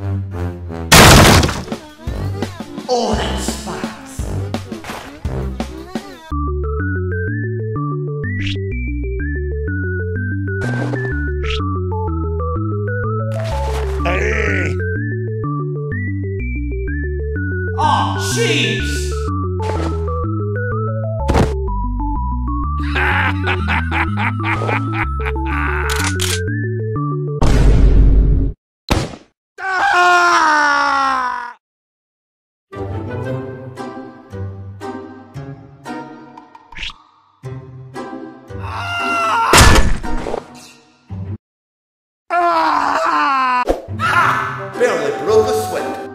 Oh, that's fast. Hey. Oh, jeez. barely broke a sweat.